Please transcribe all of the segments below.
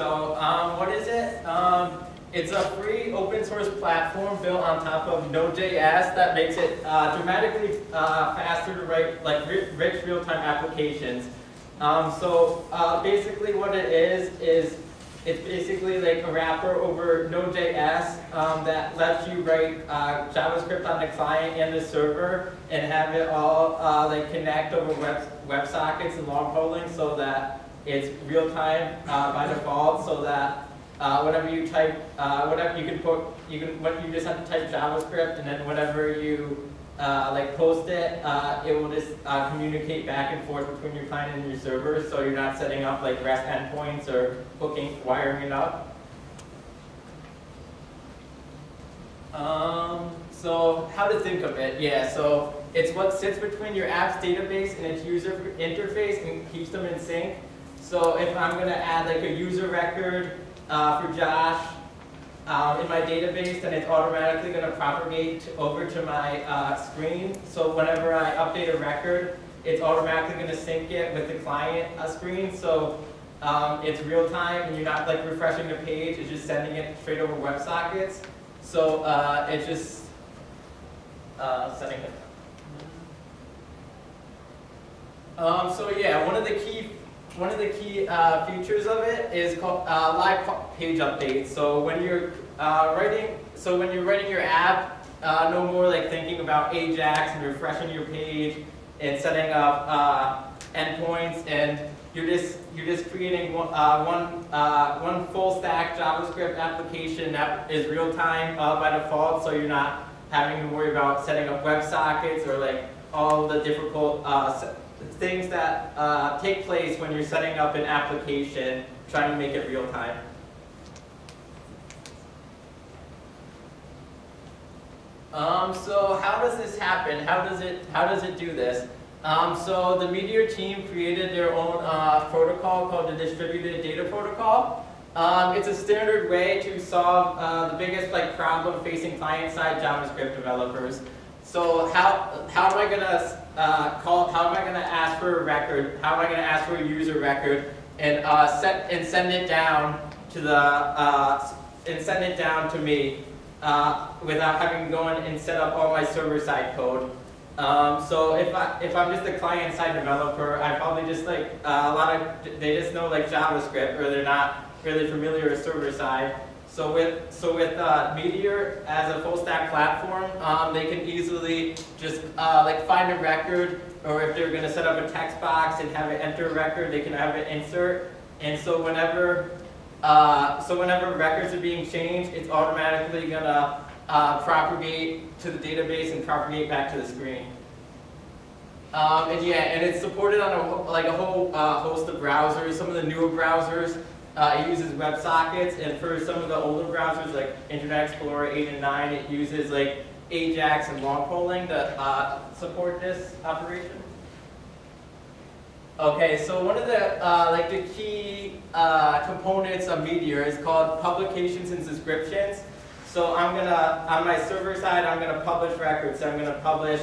So um, what is it? Um, it's a free open source platform built on top of Node.js that makes it uh, dramatically uh, faster to write like rich real-time applications. Um, so uh, basically what it is is it's basically like a wrapper over Node.js um, that lets you write uh, JavaScript on the client and the server and have it all uh, like connect over web WebSockets and long polling so that it's real time uh, by default so that uh, whenever you type, uh, whatever you can put, you can, what you just have to type JavaScript, and then whenever you uh, like post it, uh, it will just uh, communicate back and forth between your client and your server, so you're not setting up like REST endpoints or hooking, wiring it up. Um, so how to think of it? Yeah, so it's what sits between your app's database and its user interface and keeps them in sync. So if I'm going to add like a user record uh, for Josh um, in my database, then it's automatically going to propagate over to my uh, screen. So whenever I update a record, it's automatically going to sync it with the client uh, screen. So um, it's real time and you're not like refreshing the page, it's just sending it straight over WebSockets. So uh, it's just uh, sending it. Um, so yeah, one of the key one of the key uh, features of it is called uh, live page updates. So when you're uh, writing, so when you're writing your app, uh, no more like thinking about Ajax and refreshing your page and setting up uh, endpoints, and you're just you're just creating one uh, one, one full stack JavaScript application that is real time by default. So you're not having to worry about setting up WebSockets or like all the difficult things that uh, take place when you're setting up an application, trying to make it real time. Um, so how does this happen? How does it, how does it do this? Um, so the Meteor team created their own uh, protocol called the Distributed Data Protocol. Um, it's a standard way to solve uh, the biggest like problem facing client-side JavaScript developers. So how, how am I going to uh, call, how am I going to ask for a record, how am I going to ask for a user record and, uh, set, and send it down to the, uh, and send it down to me uh, without having to go and set up all my server-side code. Um, so if, I, if I'm just a client-side developer, I probably just like, uh, a lot of, they just know like JavaScript or they're not really familiar with server-side. So with, so with uh, Meteor as a full stack platform, um, they can easily just uh, like find a record, or if they're going to set up a text box and have it enter a record, they can have it insert. And so whenever, uh, so whenever records are being changed, it's automatically going to uh, propagate to the database and propagate back to the screen. Um, and yeah, and it's supported on a, like a whole uh, host of browsers. Some of the newer browsers uh, it uses WebSockets, and for some of the older browsers like Internet Explorer 8 and 9, it uses like Ajax and long polling to uh, support this operation. Okay, so one of the uh, like the key uh, components of Meteor is called publications and subscriptions. So I'm gonna on my server side, I'm gonna publish records. So I'm gonna publish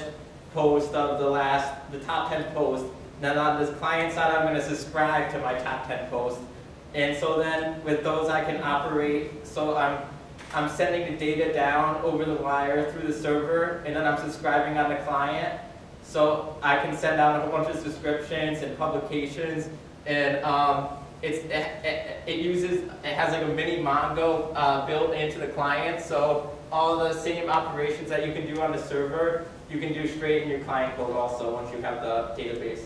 post of the last the top 10 posts. Then on this client side, I'm gonna subscribe to my top 10 posts. And so then with those I can operate, so I'm, I'm sending the data down over the wire through the server and then I'm subscribing on the client. So I can send out a whole bunch of subscriptions and publications and um, it's, it, it, uses, it has like a mini Mongo uh, built into the client. So all the same operations that you can do on the server, you can do straight in your client code also once you have the database.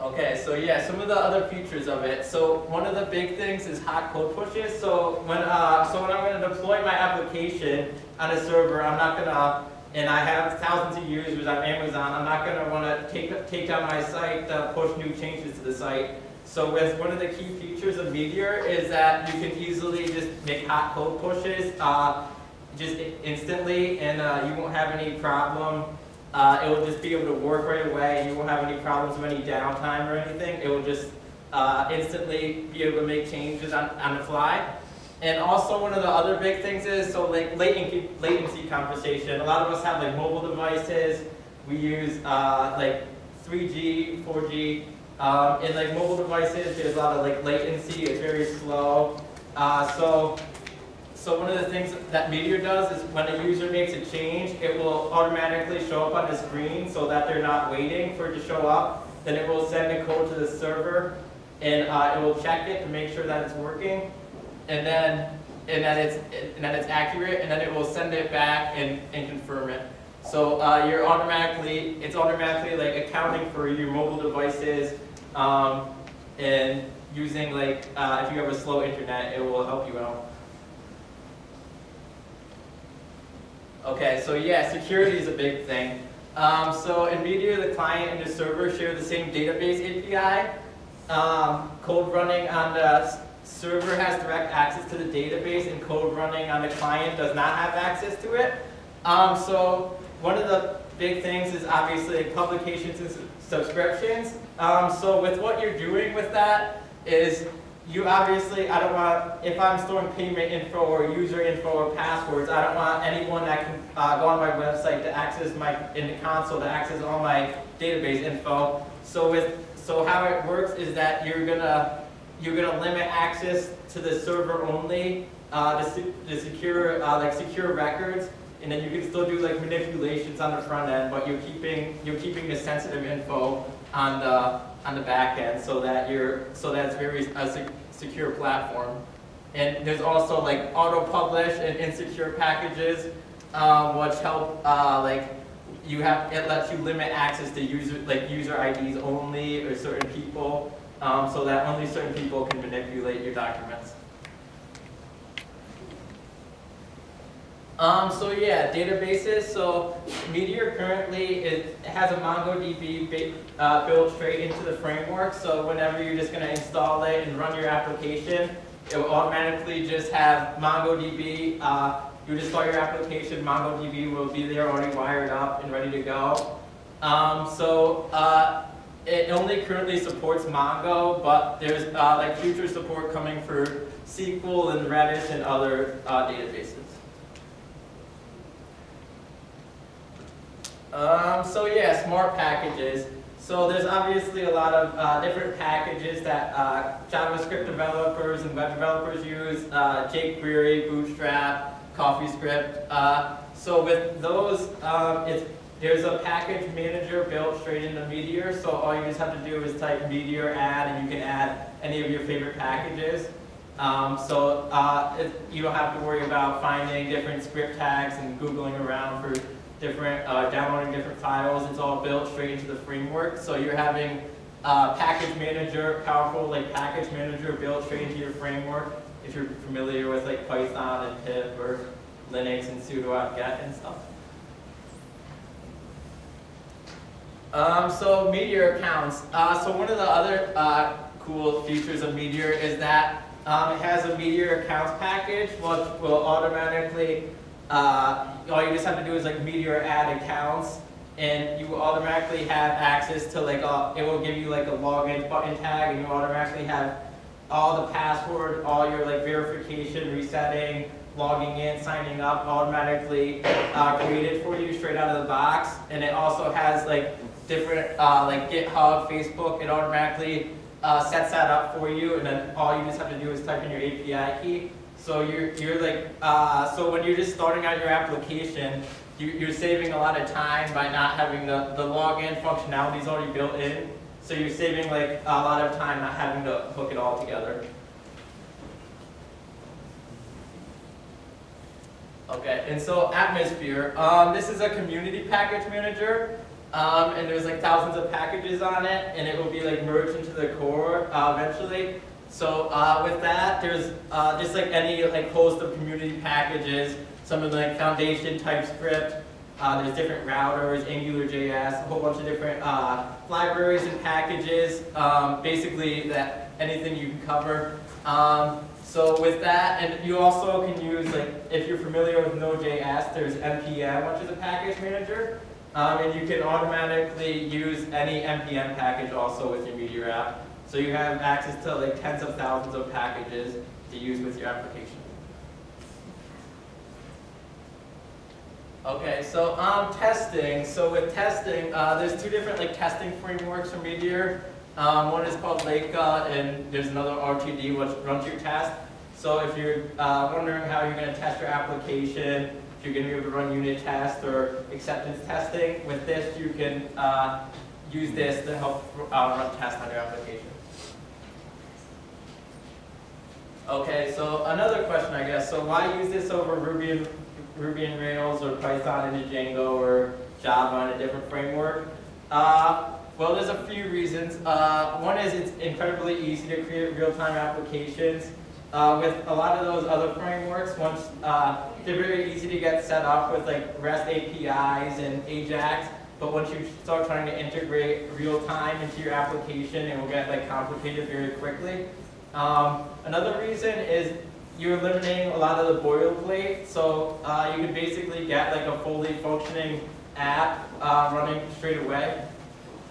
Okay, so yeah, some of the other features of it. So one of the big things is hot code pushes. So when uh, so when I'm going to deploy my application on a server, I'm not going to, and I have thousands of users on Amazon, I'm not going to want to take take down my site push new changes to the site. So with one of the key features of Meteor is that you can easily just make hot code pushes uh, just instantly, and uh, you won't have any problem uh, it will just be able to work right away. You won't have any problems of any downtime or anything. It will just uh, instantly be able to make changes on, on the fly. And also one of the other big things is, so like latency, latency compensation. A lot of us have like mobile devices. We use uh, like 3G, 4G. Um, in like mobile devices, there's a lot of like latency. It's very slow. Uh, so, so one of the things that Meteor does is when a user makes a change, it will automatically show up on the screen so that they're not waiting for it to show up. Then it will send the code to the server, and uh, it will check it to make sure that it's working and then and that it's and that it's accurate, and then it will send it back and, and confirm it. So uh, you're automatically it's automatically like accounting for your mobile devices um, and using like uh, if you have a slow internet, it will help you out. Okay, so yeah, security is a big thing. Um, so in Meteor, the client and the server share the same database API. Um, code running on the server has direct access to the database and code running on the client does not have access to it. Um, so one of the big things is obviously publications and subscriptions. Um, so with what you're doing with that is you obviously, I don't want, if I'm storing payment info or user info or passwords, I don't want anyone that can uh, go on my website to access my, in the console, to access all my database info. So with, so how it works is that you're gonna you're to limit access to the server only, uh, the, the secure, uh, like secure records, and then you can still do like manipulations on the front end, but you're keeping you're keeping the sensitive info on the on the back end, so that you're so that's very a sec secure platform. And there's also like auto publish and insecure packages, um, which help uh, like you have it lets you limit access to user like user IDs only or certain people um, so that only certain people can manipulate your documents. Um, so yeah, databases. So Meteor currently it has a MongoDB uh, built straight into the framework. So whenever you're just going to install it and run your application, it will automatically just have MongoDB. Uh, you just start your application, MongoDB will be there already wired up and ready to go. Um, so uh, it only currently supports Mongo, but there's uh, like future support coming for SQL and Redis and other uh, databases. Um, so yeah, smart packages. So there's obviously a lot of uh, different packages that uh, JavaScript developers and web developers use, uh, jQuery, Bootstrap, CoffeeScript. Uh, so with those, um, it's there's a package manager built straight into Meteor, so all you just have to do is type Meteor add, and you can add any of your favorite packages. Um, so uh, it, you don't have to worry about finding different script tags and Googling around for different, uh, downloading different files. It's all built straight into the framework. So you're having uh, package manager, powerful like package manager built straight into your framework. If you're familiar with like Python and pip or Linux and sudo apt-get and stuff. Um, so Meteor accounts. Uh, so one of the other uh, cool features of Meteor is that um, it has a Meteor accounts package, which will automatically, uh, all you just have to do is like Meteor add accounts, and you will automatically have access to like, a, it will give you like a login button tag, and you automatically have all the password, all your like verification, resetting, logging in, signing up automatically uh, created for you straight out of the box. And it also has like different, uh, like GitHub, Facebook, it automatically uh, sets that up for you, and then all you just have to do is type in your API key. So you're, you're like, uh, so when you're just starting out your application, you, you're saving a lot of time by not having the, the login functionality is already built in. So you're saving like a lot of time not having to hook it all together. Okay, and so Atmosphere, um, this is a community package manager. Um, and there's like thousands of packages on it, and it will be like merged into the core uh, eventually. So uh, with that, there's uh, just like any like host of community packages, some of the like foundation TypeScript, uh, there's different routers, AngularJS, a whole bunch of different uh, libraries and packages, um, basically that anything you can cover. Um, so with that, and you also can use, like, if you're familiar with Node.js, there's NPM, which is a package manager. Um, and you can automatically use any NPM package also with your Meteor app. So you have access to like tens of thousands of packages to use with your application. Okay, so um, testing. So with testing, uh, there's two different like testing frameworks for Meteor. Um, one is called Laika, and there's another RTD, which runs your test. So if you're uh, wondering how you're going to test your application, if you're going to be able to run unit tests or acceptance testing, with this you can uh, use this to help uh, run tests on your application. Okay, so another question I guess, so why use this over Ruby and, Ruby and Rails or Python and Django or Java in a different framework? Uh, well, there's a few reasons. Uh, one is it's incredibly easy to create real-time applications. Uh, with a lot of those other frameworks, once uh, they're very easy to get set up with like REST APIs and AJAX, but once you start trying to integrate real time into your application, it will get like complicated very quickly. Um, another reason is you're eliminating a lot of the boilerplate, so uh, you can basically get like a fully functioning app uh, running straight away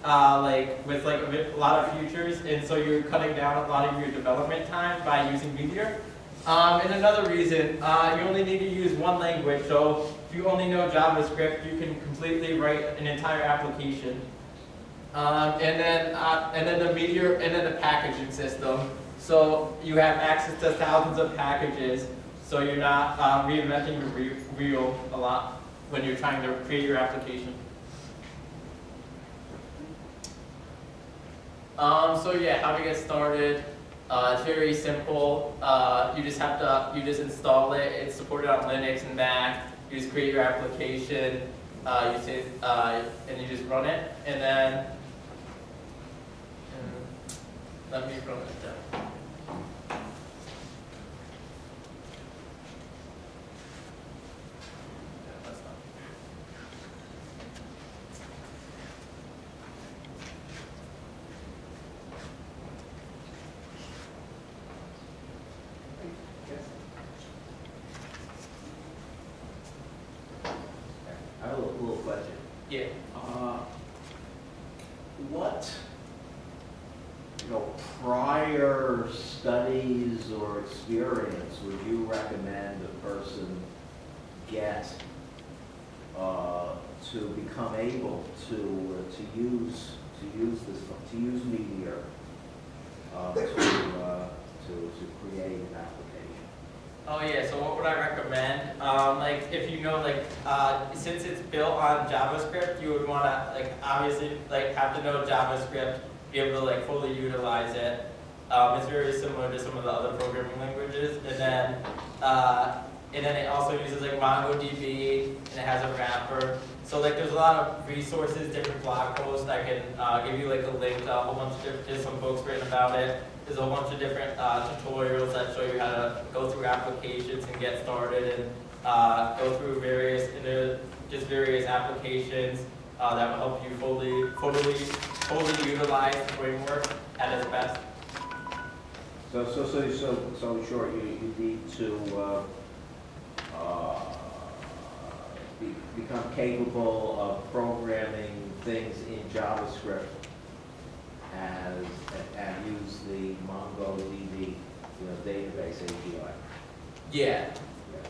uh, like with like a, lot of features, and so you're cutting down a lot of your development time by using Meteor. Um, and another reason, uh, you only need to use one language, so if you only know JavaScript, you can completely write an entire application. Um, and then, uh, and then the Meteor, and then the packaging system. So you have access to thousands of packages, so you're not uh, reinventing your wheel a lot when you're trying to create your application. Um, so yeah, how to get started. Uh, it's very simple. Uh, you just have to, you just install it. It's supported on Linux and Mac. You just create your application. Uh, you uh, and you just run it, and then and let me run it down. become able to uh, to use to use this to use Meteor uh, to, uh, to to create an application. Oh yeah. So what would I recommend? Um, like if you know like uh, since it's built on JavaScript, you would want to like obviously like have to know JavaScript, be able to like fully utilize it. Um, it's very similar to some of the other programming languages, and then. Uh, and then it also uses like MongoDB, and it has a wrapper resources, different blog posts. I can uh, give you like a link to a whole bunch of different, there's some books written about it. There's a whole bunch of different uh, tutorials that show you how to go through applications and get started and uh, go through various, just various applications uh, that will help you fully, fully, fully utilize the framework at its best. So, so, so, so, so short, you, you need to uh, uh, be, become capable of programming things in JavaScript as, and use the MongoDB you know, database API. Yeah. yeah.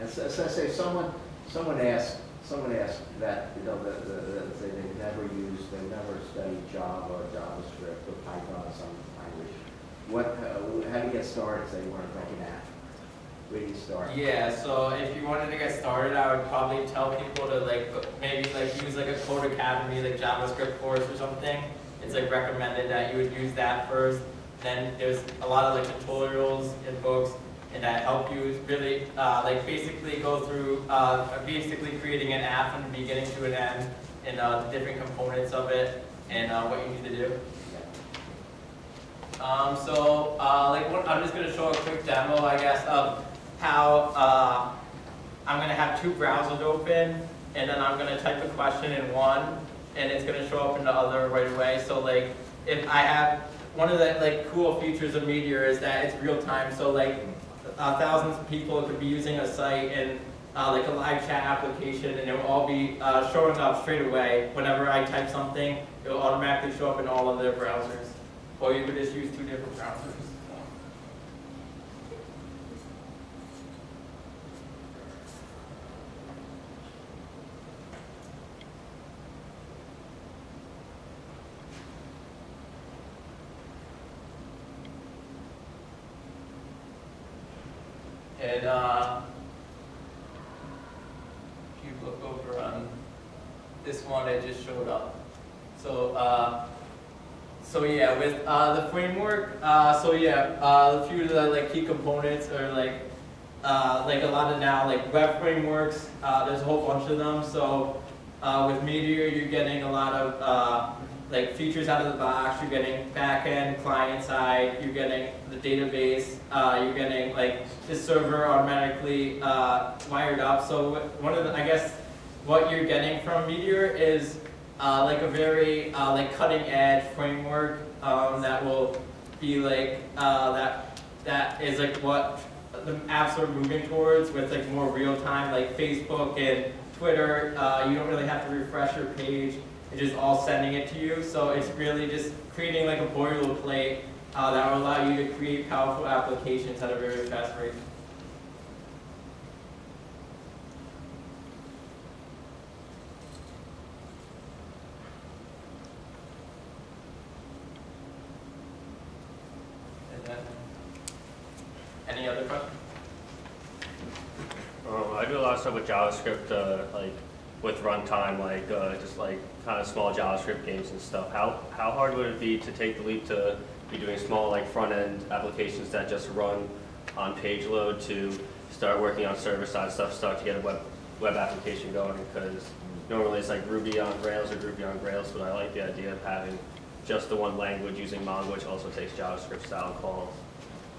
And so, so say someone someone asked someone asked that you know the, the, the, they they've never used they've never studied Java or JavaScript or Python or some language. What uh, how do you get started? Say you want to make an app where you start? Yeah, so if you wanted to get started, I would probably tell people to like maybe like use like a Codecademy like JavaScript course or something. It's like recommended that you would use that first. Then there's a lot of like tutorials and books and that help you really uh, like basically go through uh, basically creating an app from the beginning to an end and uh, the different components of it and uh, what you need to do. Um, so uh, like I'm just going to show a quick demo I guess of how uh, I'm going to have two browsers open, and then I'm going to type a question in one, and it's going to show up in the other right away. So like, if I have, one of the like cool features of Meteor is that it's real time. So like, uh, thousands of people could be using a site and uh, like a live chat application, and it will all be uh, showing up straight away. Whenever I type something, it will automatically show up in all of their browsers. Or you could just use two different browsers. And uh, if you look over on this one, it just showed up. So, uh, so yeah, with uh, the framework, uh, so yeah, uh, a few of the like key components are like uh, like a lot of now like web frameworks. Uh, there's a whole bunch of them. So uh, with Meteor, you're getting a lot of like features out of the box. You're getting backend, client side. You're getting the database. You're getting like the server automatically wired up. So one of the, I guess, what you're getting from Meteor is uh, like a very uh, like cutting edge framework um, that will be like uh, that that is like what the apps are moving towards with like more real time like Facebook and Twitter. Uh, you don't really have to refresh your page. It's just all sending it to you. So it's really just creating like a boilerplate uh, that will allow you to create powerful applications at a very fast rate. And then, any other questions? Um, I do a lot of stuff with JavaScript, uh, like with runtime, like uh, just like kind of small JavaScript games and stuff. How how hard would it be to take the leap to be doing small like front end applications that just run on page load to start working on server side stuff, start to get a web web application going? Because normally it's like Ruby on Rails or Ruby on Rails, but I like the idea of having just the one language using Mongo, which also takes JavaScript style calls.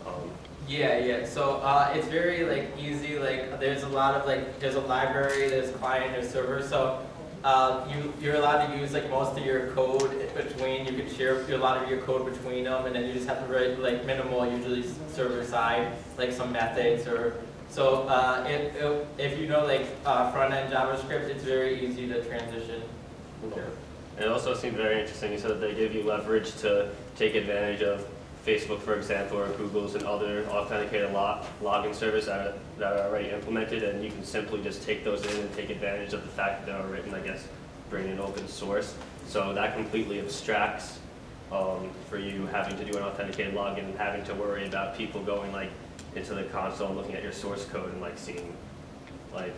Um, Yeah, yeah. So uh, it's very like easy. Like there's a lot of like there's a library, there's client, there's server. So uh, you you're allowed to use like most of your code between. You can share a lot of your code between them, and then you just have to write like minimal, usually server side, like some methods or. So uh, it, it, if you know like uh, front end JavaScript, it's very easy to transition. Okay. And it also seemed very interesting, you said that they give you leverage to take advantage of Facebook, for example, or Google's and other authenticated log logging service that are, that are already implemented, and you can simply just take those in and take advantage of the fact that they're written, I guess, bring in open source. So that completely abstracts um, for you having to do an authenticated login and having to worry about people going like into the console and looking at your source code and like seeing like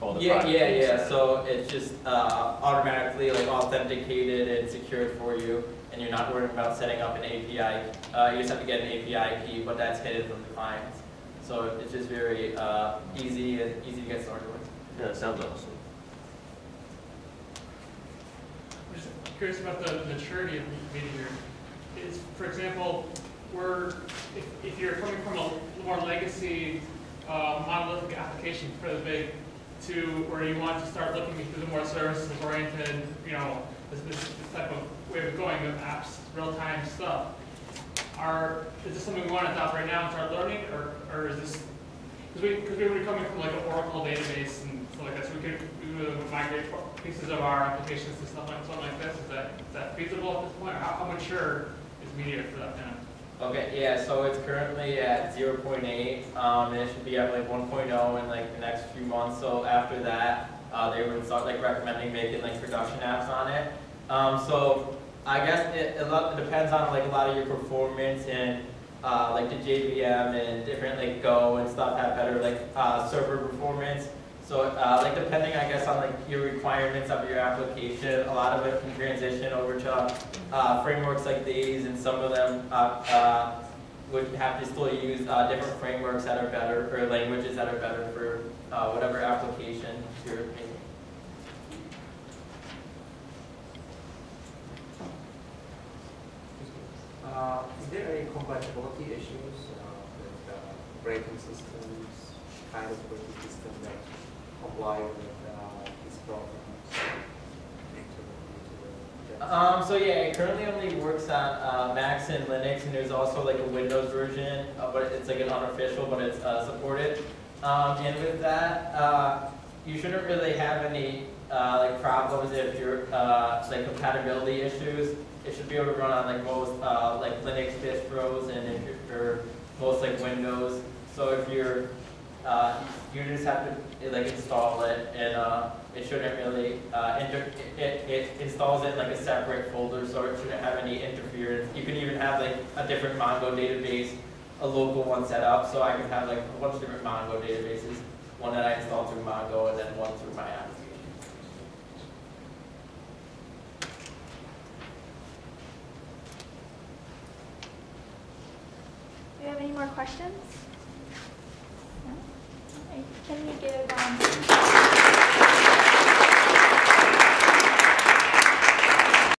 all the Yeah, yeah, yeah. So it's just uh, automatically like authenticated and secured for you, and you're not worrying about setting up an API. Uh, you just have to get an API key, but that's hidden from the clients. So it's just very uh, easy and easy to get started with. Yeah, it sounds awesome. I'm just curious about the maturity of Meteor. Is, for example, we're, if, if you're coming from a more legacy uh, monolithic application fairly big to where you want to start looking into the more services oriented, you know, this, this, type of way of going of apps, real time stuff. Are, is this something we want to adopt right now and start learning, or, or is this, because we, because we were coming from like an Oracle database and stuff like that, so we could, migrate pieces of our applications to stuff like, something like this, is that, is that feasible at this point, or how, how mature is Meteor for that kind of? Okay, yeah. So it's currently at 0.8, um, and it should be at like 1.0 in like the next few months. So after that, uh, they would start like recommending making like production apps on it. Um, so I guess it, lot, it depends on like a lot of your performance and uh, like the JVM and different like Go and stuff have better like uh, server performance. So uh, like depending I guess on like your requirements of your application, a lot of it can transition over to uh, frameworks like these, and some of them uh, would have to still use uh, different frameworks that are better or languages that are better for uh, whatever application you're making. Uh, Is there any compatibility issues uh, with uh, operating systems, kind of operating system that comply with uh, these programs? into- into the- Um, so yeah, it currently only works on uh, Macs and Linux, and there's also like a Windows version, uh, but it's like an unofficial, but it's uh, supported. Um, and with that, uh, you shouldn't really have any uh, like problems if you're uh, like compatibility issues. It should be able to run on like most like Linux distros and if you're, most like Windows. So if you're uh, you just have to like install it, and uh, it shouldn't really uh, inter- it, it installs it in like a separate folder, so it shouldn't have any interference. You can even have like a different Mongo database a local one set up, so I can have like a bunch of different Mongo databases, one that I install through Mongo and then one through my application. Do you have any more questions? Can you give, um,